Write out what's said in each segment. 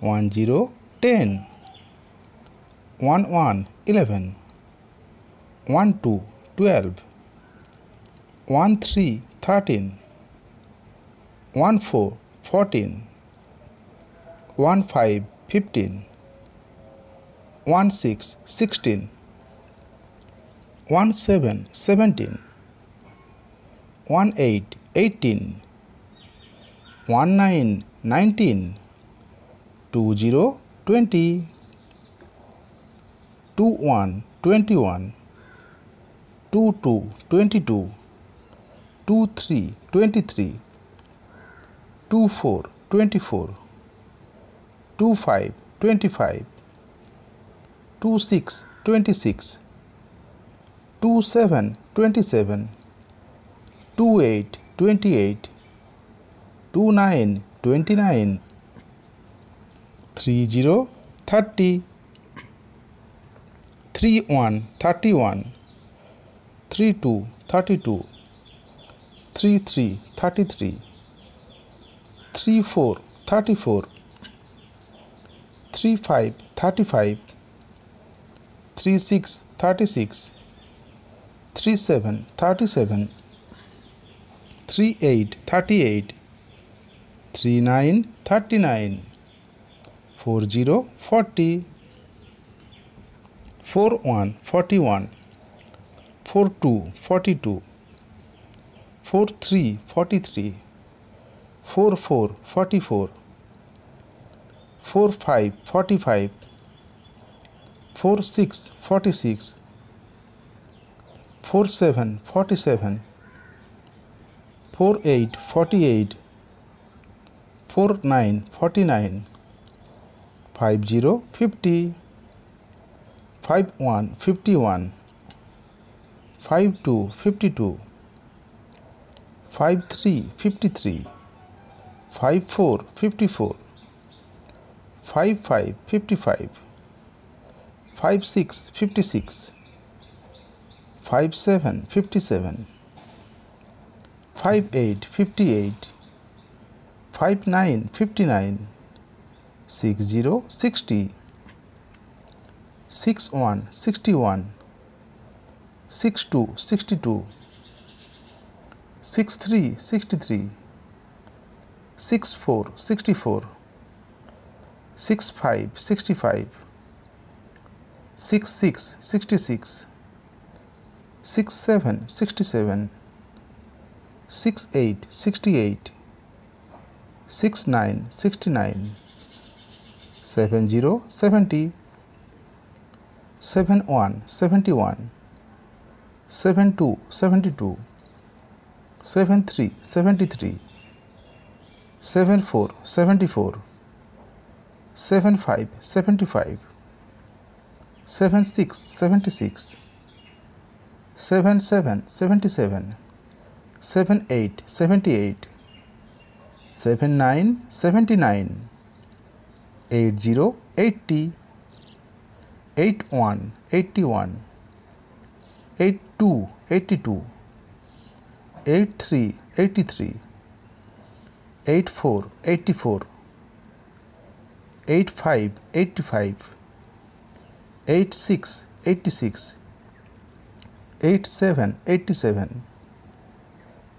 one zero, ten, one one, eleven, one two, twelve, one three, thirteen, one four, fourteen, one five, fifteen, one six, sixteen, one seven, seventeen, one eight, eighteen, one nine, nineteen, zero, twenty, two one, twenty one, two two, twenty two, two three, twenty three, two four, twenty four, two five, twenty five, two six, twenty six, two seven, twenty seven, two eight, twenty eight, two nine, twenty nine, three zero, thirty, three one, thirty one, three two, thirty two, three three, thirty three, three four, thirty four, three five, thirty five, three six, thirty six, three seven, thirty seven, three eight, thirty eight, three nine, thirty nine, four zero, forty, four one, forty one, four two, forty two, four three, forty three, four four, forty four, four five, forty five, four six, forty six, four seven, forty seven, four eight, forty eight, four nine, forty nine, five zero, fifty, five one, fifty one, five two, fifty two, five three, fifty three, five four, fifty four, five five, fifty five, five six, fifty six, five seven, fifty seven, five eight, fifty eight, five nine, fifty nine, six zero, sixty, six one, sixty one, six two, sixty two, six three, sixty three, six four, sixty four, six five, sixty five, six six, sixty six, six seven, sixty seven, six eight, sixty eight, six nine, sixty nine, seven zero, seventy, seven one, seventy one, seven two, seventy two, seven three, seventy three, seven four, seventy four, seven five, seventy five, seven six, seventy six, seven seven, seventy seven, seven eight, seventy eight, seven nine, seventy nine, eight zero, eighty, eight one, eighty one, eight two, eighty two, eight three, eighty three, eight four, eighty four, eight five, eighty five, eight six, eighty six, eight seven, eighty seven,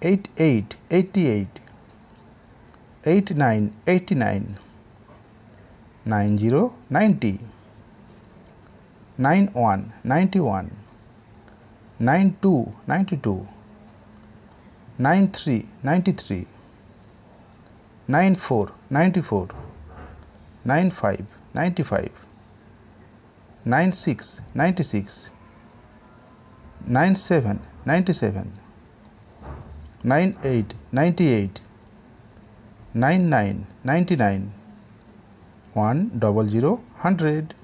eight eight, eighty eight, eight nine, eighty nine, nine zero, ninety, nine one, ninety one, nine two, ninety two, nine three, ninety three, nine four, ninety four, nine five, ninety five, nine six, ninety six, nine seven, ninety seven, nine eight, ninety eight, nine nine, ninety nine, 1 double 0 100